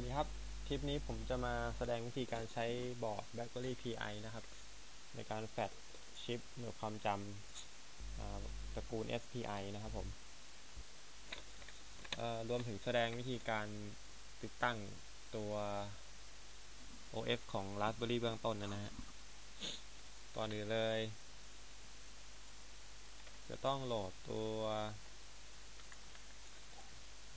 วัสดีครับ คลิปนี้ผมจะมาแสดงวิธีการใช้บอร์ด BlackBerry PI นะครับ ในการแฟลชชิปหน่วยความจำตระกูล SPI นะครับผมรวมถึงแสดงวิธีการติดตั้งตัว OS ของ Raspberry เบื้องต้นนะฮะก่อนอื่นเลย จะต้องโหลดตัว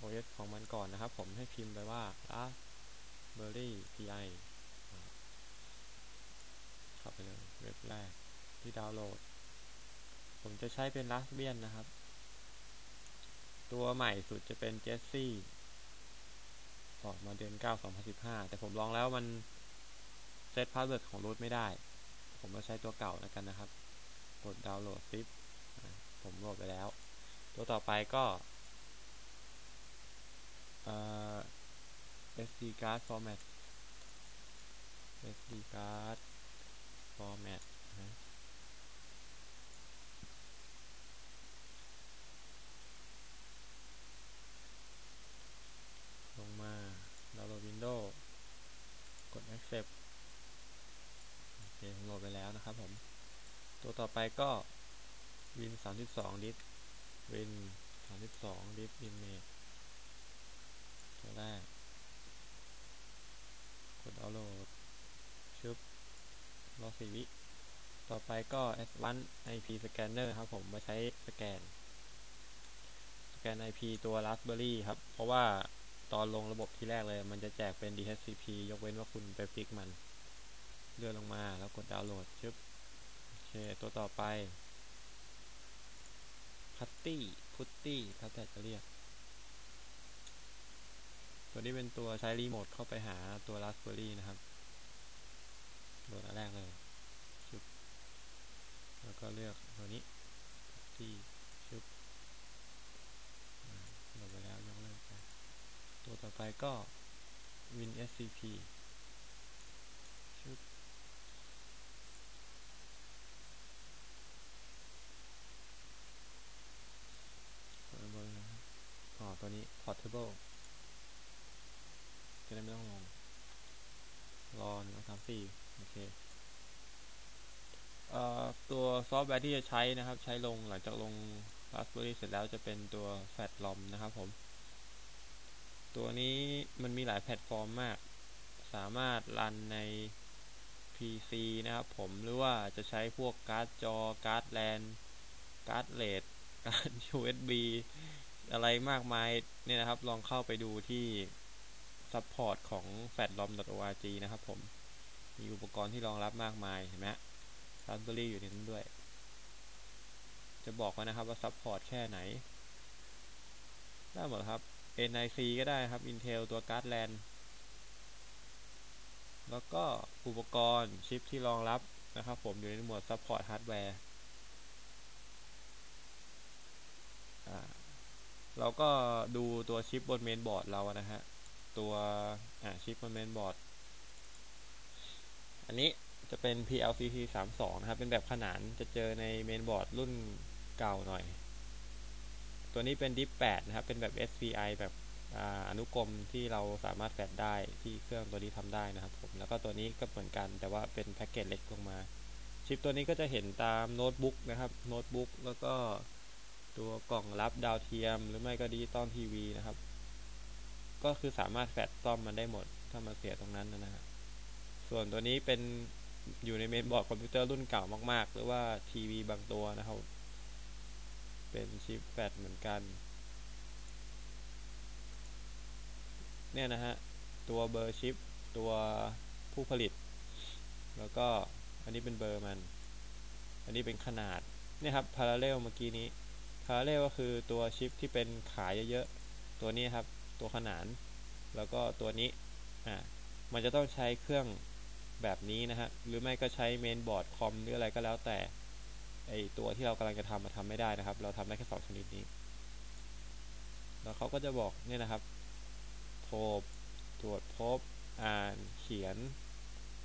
OS ของมันก่อนนะครับ ผมให้พิมพ์ไปว่า Raspberry Pi เข้าไปเลยเว็บแรกที่ดาวน์โหลด ผมจะใช้เป็น Raspbian นะครับ ตัวใหม่สุดจะเป็น Jessie ออกมาเดือน 9 2015 แต่ผมลองแล้วมัน set password ของ root ไม่ได้ ผมก็ใช้ตัวเก่าแล้วกันนะครับ กดดาวน์โหลด zipผมโหลดไปแล้ว ตัวต่อไปก็ SD card format SD card format นะลงมาดาวน์โหลด Windows กด Accept โอเคโหลดไปแล้วนะครับผม ตัวต่อไปก็ Win 32 disk Win 32 disk image ตัวแรก กดดาวน์โหลด ชึบ รอสี่วิ ต่อไปก็ S1 IP Scanner ครับผม มาใช้สแกน สแกน IP ตัว Raspberry ครับ เพราะว่าตอนลงระบบที่แรกเลย มันจะแจกเป็น DHCP ยกเว้นว่าคุณไปฟิกมัน เลื่อนลงมาแล้วกดดาวน์โหลด ชึบ โอเค ตัวต่อไป Putty Putty แล้วแต่จะเรียก ตัวนี้เป็นตัวใช้รีโมทเข้าไปหาตัว Raspberry นะครับโหลดอันแรกเลยชุบแล้วก็เลือกตัวนี้ที่ชุบโหลดไปแล้วยกเลิกไปตัวต่อไปก็ Win SCP ชุบอ๋อตัวนี้ Portable จะได้ไม่ต้องลง รอหนึ่งสามสี่โอเคตัวซอฟต์แวร์ที่จะใช้นะครับ ใช้ลงหลังจากลง Raspberry เสร็จแล้วจะเป็นตัว Flashrom นะครับผม ตัวนี้มันมีหลายแพลตฟอร์มมาก สามารถ run ใน PC นะครับผมหรือว่าจะใช้พวกการ์ดจอ การ์ดแลนการ์ด RAID การ์ด USB อะไรมากมายเนี่ยนะครับ ลองเข้าไปดูที่ support ของ flashrom.org นะครับผม มีอุปกรณ์ที่รองรับมากมาย เห็นไหม Raspberry อยู่ในนั้นด้วย จะบอกไว้นะครับว่า support แค่ไหน ได้หมดครับ NIC ก็ได้ครับ Intel ตัวการ์ดแลนแล้วก็อุปกรณ์ชิปที่รองรับนะครับผมอยู่ในหมวด support hardware เราก็ดูตัวชิปบนเมนบอร์ดเรานะฮะ ตัวชิปบนเมนบอร์ดอันนี้จะเป็น PLCC 32นะครับ เป็นแบบขนานจะเจอในเมนบอร์ดรุ่นเก่าหน่อย ตัวนี้เป็น DIP 8นะครับ เป็นแบบ SPI แบบอนุกรมที่เราสามารถแฟดได้ที่เครื่องตัวนี้ทำได้นะครับผม แล้วก็ตัวนี้ก็เหมือนกัน แต่ว่าเป็นแพ็กเกจเล็กลงมา ชิปตัวนี้ก็จะเห็นตามโน้ตบุ๊กนะครับโน้ตบุ๊กแล้วก็ตัวกล่องรับดาวเทียม หรือไม่ก็ดิจิตอลทีวีนะครับ ก็คือสามารถแฟดซ่อมมันได้หมด ถ้ามันเสียตรงนั้นนะฮะส่วนตัวนี้เป็นอยู่ในเมนบอร์ดคอมพิวเตอร์รุ่นเก่ามาก ๆ หรือว่าทีวีบางตัวนะครับ เป็นชิปแฟดเหมือนกัน เนี่ยนะฮะ ตัวเบอร์ชิป ตัวผู้ผลิต แล้วก็อันนี้เป็นเบอร์มัน อันนี้เป็นขนาด เนี่ยครับ parallel เมื่อกี้นี้พาราเรลก็คือตัวชิปที่เป็นขายเยอะๆ ตัวนี้ครับ ตัวขนาน แล้วก็ตัวนี้อ่ามันจะต้องใช้เครื่องแบบนี้นะฮะ หรือไม่ก็ใช้เมนบอร์ดคอมหรืออะไรก็แล้วแต่ไอตัวที่เรากำลังจะทำมาทำไม่ได้นะครับ เราทำได้แค่สองชนิดนี้ แล้วเขาก็จะบอกเนี่ยนะครับโทบตรวจพบ อ่าน เขียน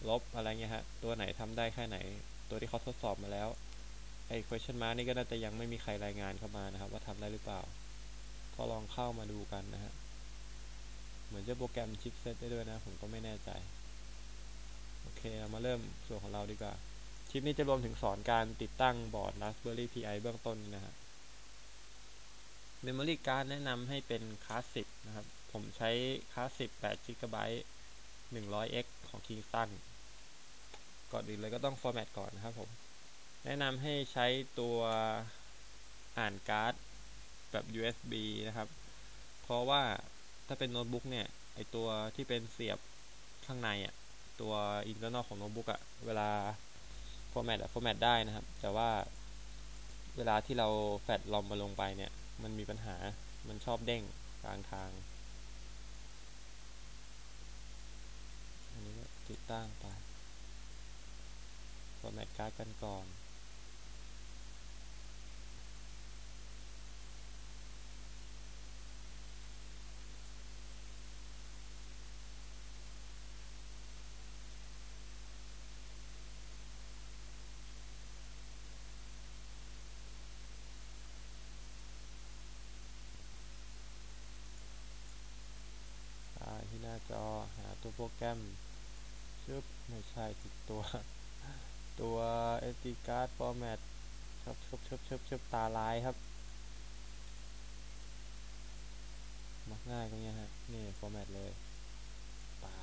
ลบ อะไรเงี้ยฮะ ตัวไหนทำได้แค่ไหน ตัวที่เขาทดสอบมาแล้ว ไอ้ question mark นี่ก็น่าจะยังไม่มีใครรายงานเข้ามานะครับ ว่าทำได้หรือเปล่า ก็ลองเข้ามาดูกันนะฮะ เหมือนจะโปรแกรมชิปเซตได้ด้วยนะ ผมก็ไม่แน่ใจ โอเค เรามาเริ่มส่วนของเราดีกว่า คลิปนี้จะรวมถึงสอนการติดตั้งบอร์ด Raspberry Pi เบื้องต้นนะฮะ Memory Card แนะนำให้เป็นคลาสสิกนะครับ ผมใช้คลาสสิก8 GB 100x ของ Kingston ก่อนอื่นเลยก็ต้อง format ก่อนนะครับผม แนะนำให้ใช้ตัวอ่านการ์ดแบบ USB นะครับ เพราะว่า ถ้าเป็นโน้ตบุ๊กเนี่ยไอตัวที่เป็นเสียบข้างในอะ่ะตัว internal ของโน้ตบุ๊กอะ่ะเวลา format อะ format ได้นะครับ แต่ว่าเวลาที่เรา flash ROM มาลงไปเนี่ย มันมีปัญหามันชอบเด้งกลางทางอันนี้ติดตั้งไปฟอร์แมตการ์ดกันก่อนที่หน้าจอหาตัว โปรแกรมชึบไม่ใช่ติดตัว ตัว SD card format ชบชบชบชบชบตาลายครับมักง่ายตรงนี้ฮะ นี่ format เลยปา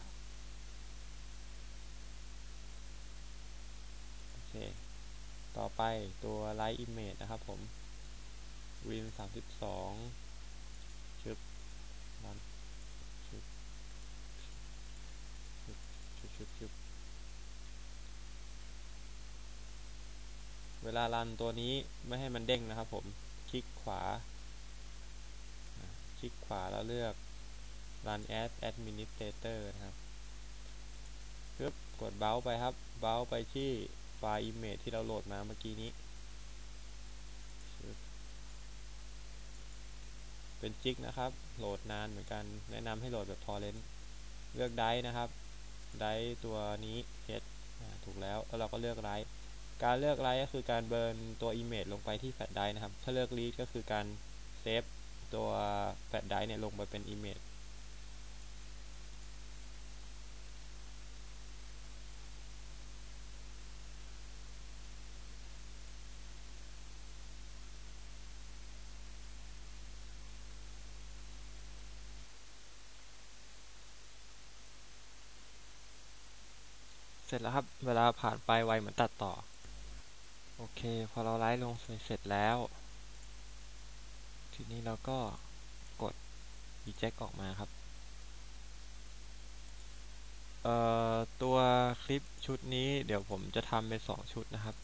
โอเค ต่อไปตัว Light Image นะครับผม Win 32ชึบรัน ชุบเวลารันตัวนี้ไม่ให้มันเด้งนะครับผม คลิกขวา คลิกขวาแล้วเลือก run as administrator นะครับปึ๊บกดเบลไปครับ เบลไปที่ไฟล์ image ที่เราโหลดมาเมื่อกี้นี้ เป็นจิกนะครับ โหลดนานเหมือนกัน แนะนำให้โหลดแบบ torrent เลือกได้นะครับ write ตัวนี้ h ถูกแล้ว แล้วเราก็เลือกไรการเลือกไรก็คือการ burn ตัว image ลงไปที่แฟลชไดร์นะครับ ถ้าเลือก read ก็คือการ save ตัวแฟลชไดร์เนี่ยลงไปเป็น image ร็จแล้วครับ เวลาผ่านไปไวเหมือนตัดต่อ โอเค พอเรา write ลงเสร็จแล้ว ทีนี้เราก็กด eject ออกมาครับ เอ่อ ตัวคลิปชุดนี้เดี๋ยวผมจะทำเป็น 2 ชุดนะครับ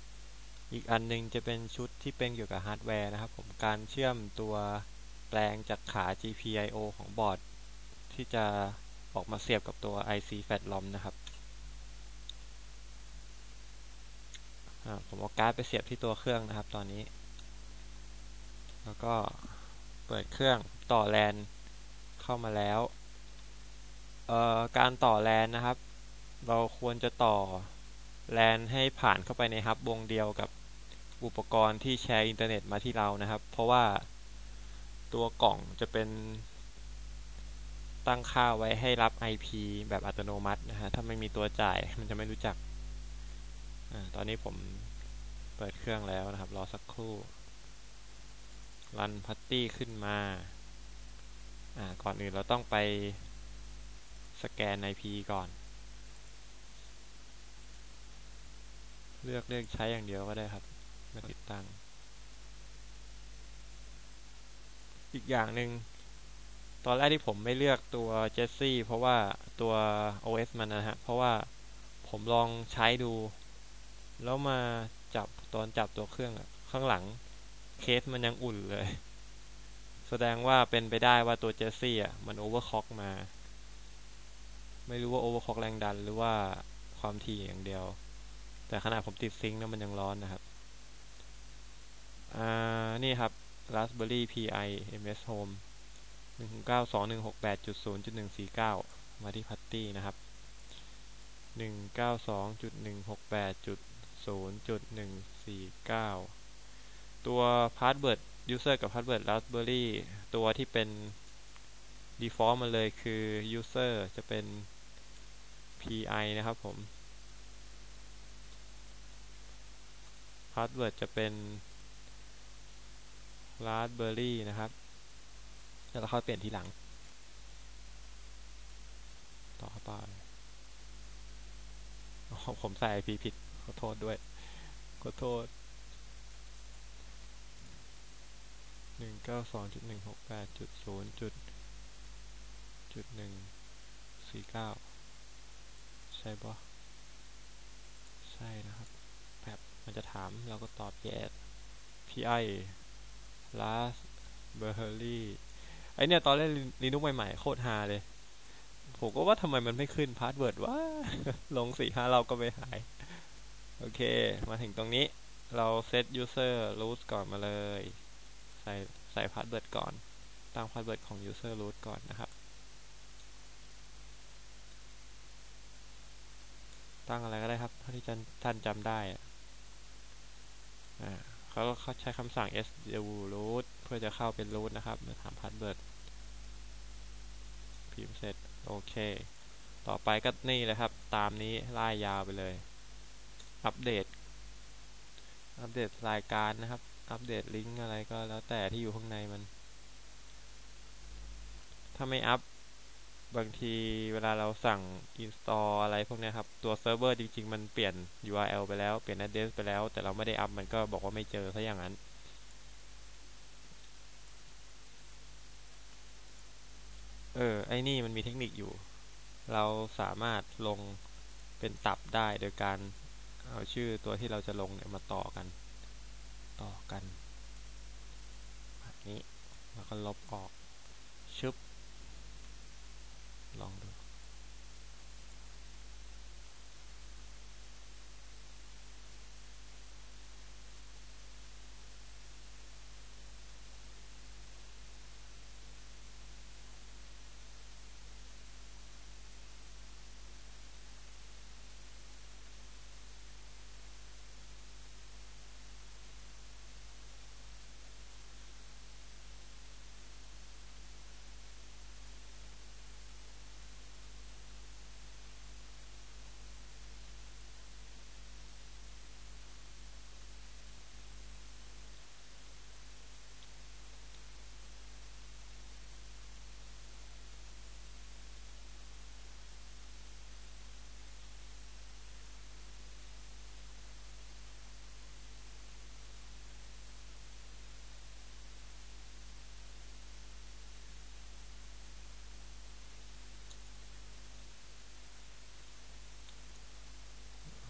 อีกอันนึงจะเป็นชุดที่เป็นเกี่ยวกับฮาร์ดแวร์นะครับผม การเชื่อมตัวแปลงจากขา GPIO ของบอร์ดที่จะออกมาเสียบกับตัว IC Flash ROM นะครับ ผมเอาการ์ดไปเสียบที่ตัวเครื่องนะครับ ตอนนี้ แล้วก็เปิดเครื่องต่อแลนเข้ามาแล้วการต่อแลนนะครับ เราควรจะต่อแลนให้ผ่านเข้าไปใน hub วงเดียวกับอุปกรณ์ที่แชร์อินเทอร์เน็ตมาที่เรานะครับ เพราะว่าตัวกล่องจะเป็นตั้งค่าไว้ให้รับ IP แบบอัตโนมัตินะฮะ ถ้าไม่มีตัวจ่ายมันจะไม่รู้จัก อตอนนี้ผมเปิดเครื่องแล้วนะครับ รอสักครู่ รันพัตตี้ขึ้นมาก่อนอื่นเราต้องไปสแกน IP ก่อน เลือกเลือกใช้อย่างเดียวก็ได้ครับมาติดตั้ง อีกอย่างหนึ่งตอนแรกที่ผมไม่เลือกตัวเจสซี่เพราะว่าตัว OS มันนะฮะ เพราะว่าผมลองใช้ดู แล้วมาจับตอนจับตัวเครื่องอะข้างหลังเคสมันยังอุ่นเลย แสดงว่าเป็นไปได้ว่าตัว Jessie อะมัน overclock มา ไม่รู้ว่า overclock แรงดันหรือว่าความถี่อย่างเดียว แต่ขณะผมติดซิงค์นะมันยังร้อนนะครับ อ่า นี่ครับ Raspberry Pi MS Home 192.168.0.149 มาที่พัตตี้นะครับ 192.168. 0.149ตัว password user กับ password raspberry ตัวที่เป็น default มาเลยคือ user จะเป็น pi นะครับผม password จะเป็น raspberry นะครับแล้วเราค่อยเปลี่ยนทีหลัง ต่อเข้าไปผมใส่ IP ผิด อโทษด้วย ขอโทษหนึ่งเก้าสองจุดหนึ่งหกแปดจุดศูนย์จุดจุดหนึ่งสี่เก้าใช่ปะใช่นะครับแบบมันจะถามเราก็ตอบ yes pi last berry ไอเนี่ยตอนเล่นลีนุกใหม่ ๆ โคตรฮาเลย ผมก็ว่าทำไมมันไม่ขึ้นพาสเวิร์ดว่า ลงสี่ห้าเราก็ไม่หาย โอเค มาถึงตรงนี้ เรา set user root ก่อนมาเลย ใส่ใส่ password ก่อน ตั้ง password ของ user root ก่อนนะครับ ตั้งอะไรก็ได้ครับเท่าที่ท่านจำได้อ่าเขาเขาใช้คำสั่ง su root เพื่อจะเข้าเป็น root นะครับมาถาม password พิมพ์เสร็จ โอเค ต่อไปก็นี่เลยครับ ตามนี้ไล่ยาวไปเลย อัปเดต อัปเดตรายการนะครับ อัปเดตลิงก์อะไรก็แล้วแต่ที่อยู่ข้างในมัน ถ้าไม่อัพ บางทีเวลาเราสั่ง install อะไรพวกนี้ครับ ตัวเซิร์ฟเวอร์จริง ๆ มันเปลี่ยน URL ไปแล้ว เปลี่ยน address ไปแล้ว แต่เราไม่ได้อัพ มันก็บอกว่าไม่เจอซะอย่างนั้นเออ ไอ้นี่มันมีเทคนิคอยู่ เราสามารถลงเป็นตับได้โดยการ เอาชื่อตัวที่เราจะลงเนี่ยมาต่อกัน ต่อกันแบบนี้ แล้วก็ลบออก ชึบ ลองดู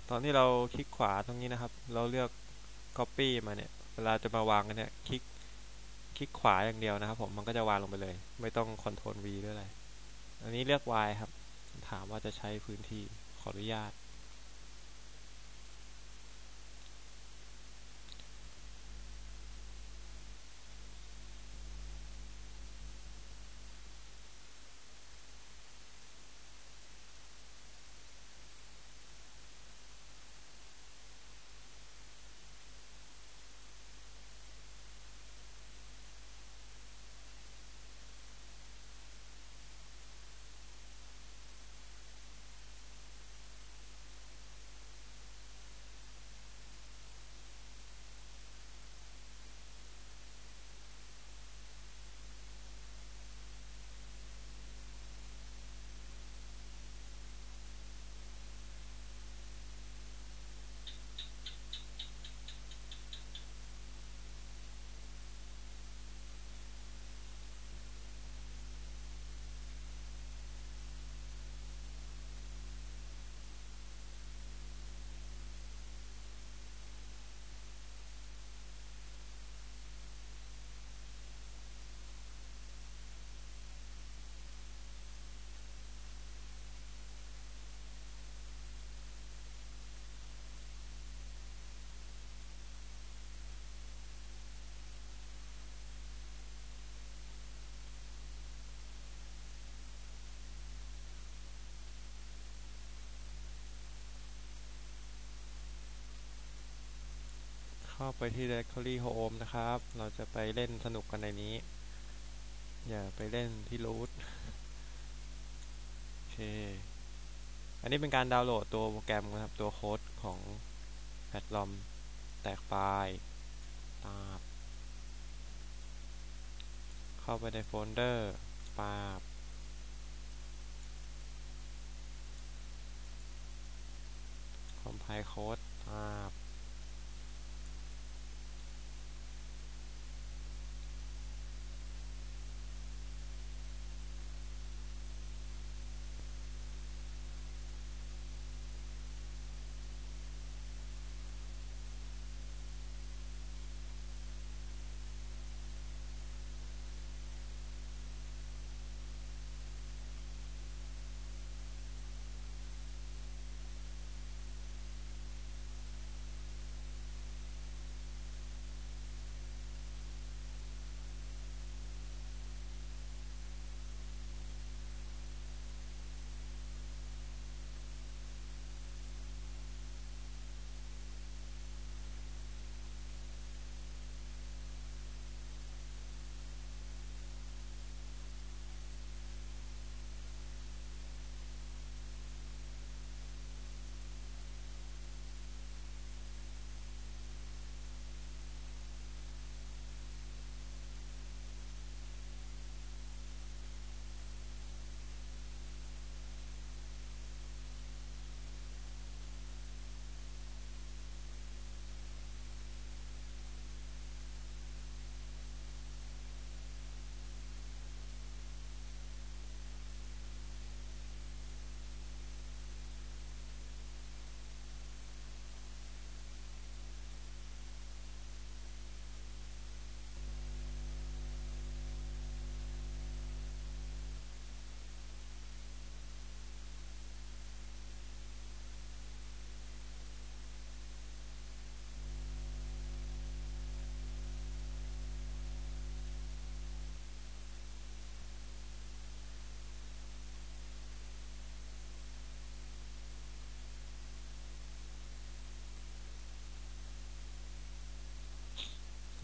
ตอนที่เราคลิกขวาตรงนี้นะครับ เราเลือก copy มาเนี่ย เวลาจะมาวางกันเนี่ย คลิก คลิกขวาอย่างเดียวนะครับ ผม มันก็จะวางลงไปเลย ไม่ต้อง Ctrl V ด้วยอะไร อันนี้เลือก Y ครับ ถามว่าจะใช้พื้นที่ ขออนุญาต เข้าไปที่ directory home นะครับ เราจะไปเล่นสนุกกันในนี้ อย่าไปเล่นที่ root โอเค อันนี้เป็นการดาวน์โหลดตัวโปรแกรมนะครับ ตัวโค้ดของแพทลอมแตกไฟล์ตาบ เข้าไปในโฟลเดอร์ปาบคอมไพล์โค้ดปาบ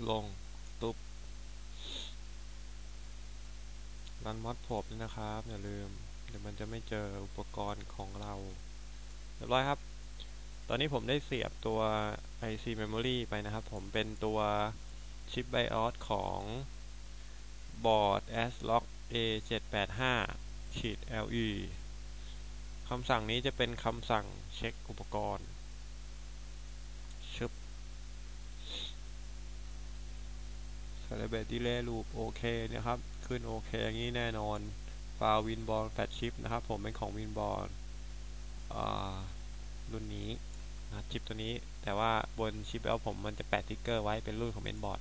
ลงตุ๊บรันมอดพบด้วยนะครับ อย่าลืม เดี๋ยวมันจะไม่เจออุปกรณ์ของเรา เรียบร้อยครับ ตอนนี้ผมได้เสียบตัว IC Memory ไปนะครับ ผมเป็นตัวชิป BIOS ของบอร์ด ASRock A785 ขีด LE คำสั่งนี้จะเป็นคำสั่งเช็คอุปกรณ์ชึบ Celebrate Delay Loop โอเคนะครับ ขึ้นโอเคอย่างนี้แน่นอนฟาววินบอลแฟชชิปนะครับ ผมเป็นของวินบอลรุ่นนี้นะชิปตัวนี้ แต่ว่าบนชิปแล้วผมมันจะแปะติ๊กเกอร์ไว้เป็นรุ่นของเมนบอร์ด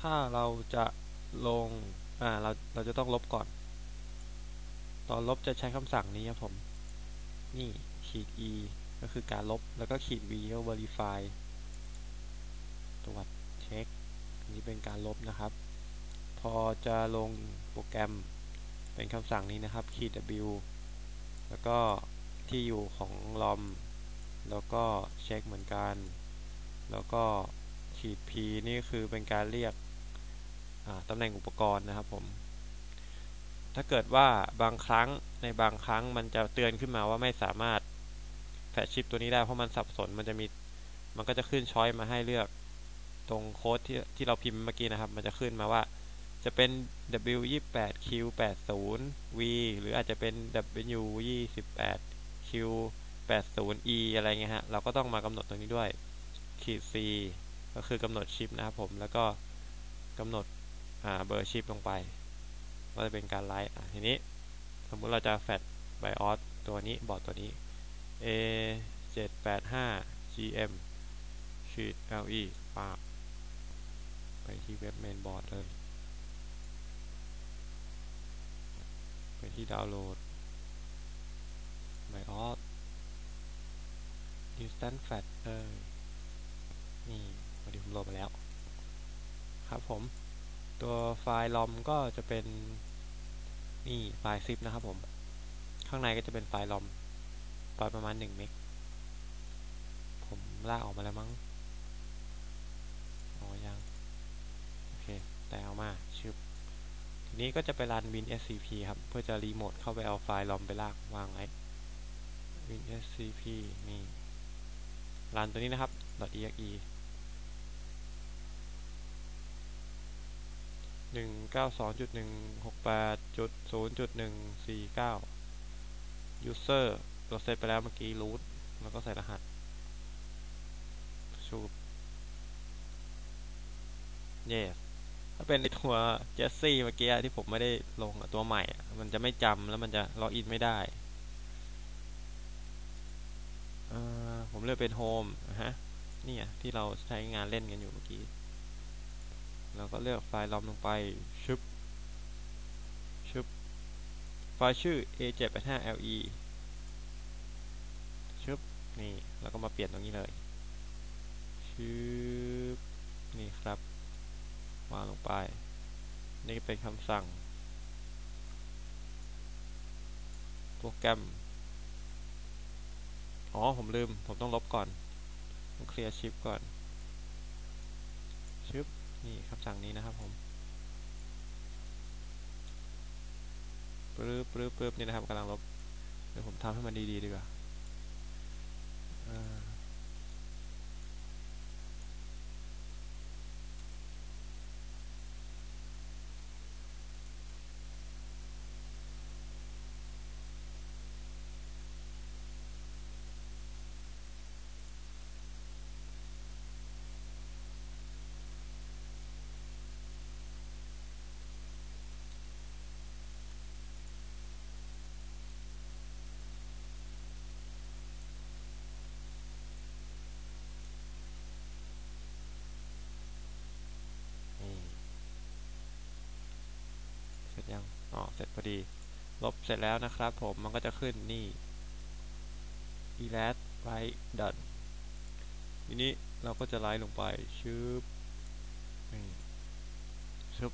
ถ้าเราจะลง อ่า เรา เราจะต้องลบก่อน ตอนลบจะใช้คำสั่งนี้ครับผม นี่ขีด e ก็คือการลบ แล้วก็ขีด v ก็ verify ตรวจเช็คอันนี้เป็นการลบนะครับ พอจะลงโปรแกรมเป็นคำสั่งนี้นะครับขีด w แล้วก็ที่อยู่ของลอม แล้วก็เช็คเหมือนกัน แล้วก็ขีด p นี่คือเป็นการเรียกตำแหน่งอุปกรณ์นะครับผม ถ้าเกิดว่าบางครั้งในบางครั้งมันจะเตือนขึ้นมาว่าไม่สามารถแฟชชิปตัวนี้ได้เพราะมันสับสนมันจะมีมันก็จะขึ้นช้อยมาให้เลือก ตรงโค้ดที่ที่เราพิมพ์เมื่อกี้นะครับ มันจะขึ้นมาว่าจะเป็น w 2 8 q 8 0 v หรืออาจจะเป็น w 2 8 q 8 0 e อะไรเงี้ยฮะ เราก็ต้องมากำหนดตรงนี้ด้วย ขีด c ก็คือกำหนดชิปนะครับผม แล้วก็กำหนดเบอร์ชิปลงไป ก็จะเป็นการ write ทีนี้ สมมุติเราจะ flash BIOS ตัวนี้บอร์ดตัวนี้ a 7 8 5 gm ขีด le ปาบ ไปที่เว็บเมนบอร์ดเลย ไปที่ดาวน์โหลด BIOS Instant Flash เออนี่พอดีผมโหลดมาแล้ว ครับผม ตัวไฟล์ลอมก็จะเป็น นี่ไฟล์ซิปนะครับผม ข้างในก็จะเป็นไฟล์ลอมไฟล์ประมาณ1เมก ผมลากออกมาแล้วมั้ง อ๋อยัง แต่เอามาชึบทีนี้ก็จะไปรัน win scp ครับ เพื่อจะรีโมทเข้าไปเอาไฟล์ลอมไปลากวางไว้ win scp นี่รันตัวนี้นะครับ .exe หนึ่งเก้าสองจุดหนึ่งหกแปดจุดศูนย์จุดหนึ่งสี่เก้า user ตัวเซตไปแล้วเมื่อกี้ root แล้วก็ใส่รหัส ชูบ yes ถ้าเป็นในตัวเจสซี่เมื่อกี้ที่ผมไม่ได้ลงตัวใหม่ มันจะไม่จำแล้วมันจะล็อกอินไม่ได้ผมเลือกเป็นโฮมนะฮะนี่ที่เราใช้งานเล่นกันอยู่เมื่อกี้เราก็เลือกไฟล์ลอมลงไปชึบชึบไฟล์ชื่อ a785le ชึบนี่แล้วก็มาเปลี่ยนตรงนี้เลยชึบนี่ครับ วาลงไป นี่เป็นคำสั่ง โปรแกรม อ๋อ ผมลืม ผมต้องลบก่อนต้องเคลียร์ชิปก่อนชิปนี่คำสั่งนี้นะครับผมปึ๊บปึ๊บปึ๊บนี่นะครับกำลังลบ เดี๋ยวผมทำให้มันดี ๆ ดีกว่ายัง อ๋อเสร็จพอดี ลบเสร็จแล้วนะครับผมมันก็จะขึ้นนี่ e l a s write done ทีนี้เราก็จะไล่ลงไปชืบนี่ชึบ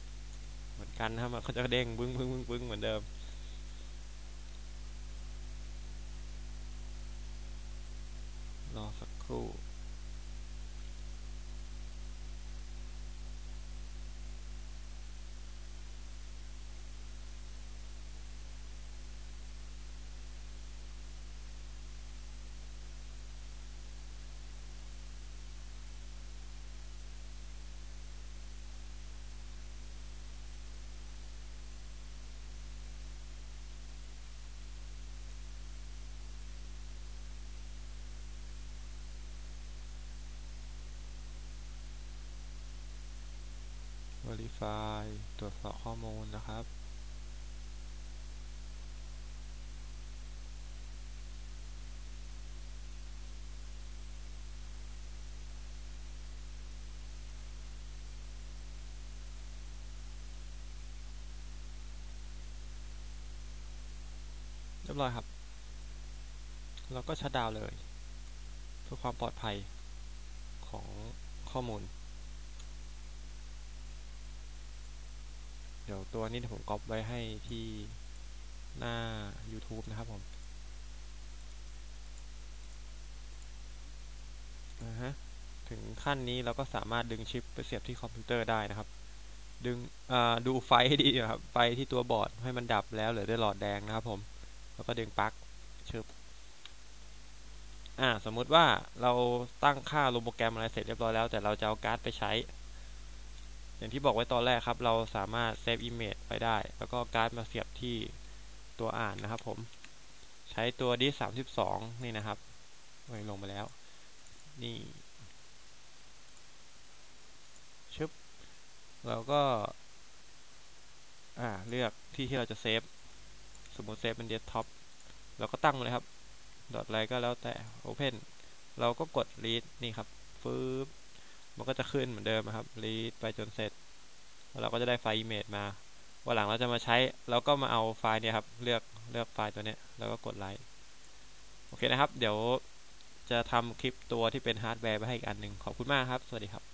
เหมือนกันนะมันก็จะเด้งบึ้งบึ้งบึ้งบึ้งเหมือนเดิมรอสักครู่ verify ตรวจสอบข้อมูลนะครับ เรียบร้อยครับ เราก็ชัดดาวเลย เพื่อความปลอดภัยของข้อมูล ดี๋ยวตัวนี้ผมก๊อปไว้ให้ที่หน้า YouTube นะครับผมนะฮะถึงขั้นนี้เราก็สามารถดึงชิปไปเสียบที่คอมพิวเตอร์ได้นะครับ ดึงดูไฟให้ดีนะครับไฟที่ตัวบอร์ดให้มันดับแล้วเหลือได้หลอดแดงนะครับผม แล้วก็ดึงปลั๊กชึบอ่าสมมุติว่าเราตั้งค่าลงโปรแกรมอะไรเสร็จเรียบร้อยแล้ว แต่เราจะเอาการ์ดไปใช้ อย่างที่บอกไว้ตอนแรกครับ เราสามารถเซฟ image ไปได้ แล้วก็การ์ดมาเสียบที่ตัวอ่านนะครับผม ใช้ตัวดิสามสิบสองนี่นะครับลงมาแล้ว นี่ชึบเราก็ อ่า เลือกที่ที่เราจะเซฟ สมมติเซฟเป็นเดสก์ท็อปเราก็ตั้งเลยครับ dot อะไรก็แล้วแต่ Open เราก็กด read นี่ครับฟืบ มันก็จะขึ้นเหมือนเดิมครับ read ไปจนเสร็จ แล้วเราก็จะได้ไฟล์ image มาวันหลังเราจะมาใช้เราก็มาเอาไฟล์เนี่ยครับ เลือกเลือกไฟล์ตัวนี้แล้วก็กด write โอเคนะครับ เดี๋ยวจะทำคลิปตัวที่เป็นฮาร์ดแวร์ไปให้อีกอันหนึ่งขอบคุณมากครับ สวัสดีครับ